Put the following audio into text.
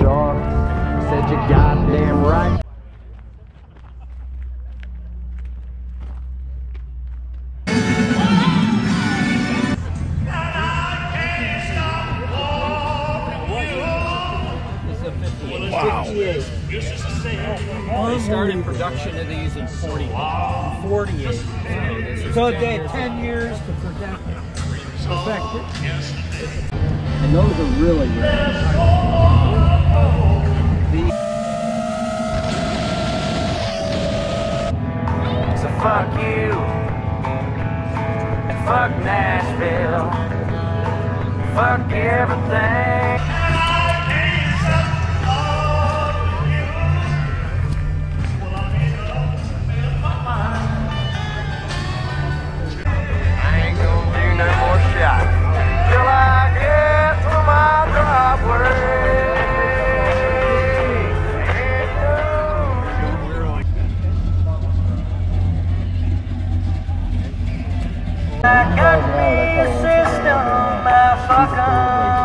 goddamn right, Jim Sharp. Said you goddamn right. Wow. They started production of these in 40, 48. So, So they years ten years to perfect it. Perfect it. And those are really rare. Fuck you and fuck Nashville. Fuck everything. I got me a system, I fuck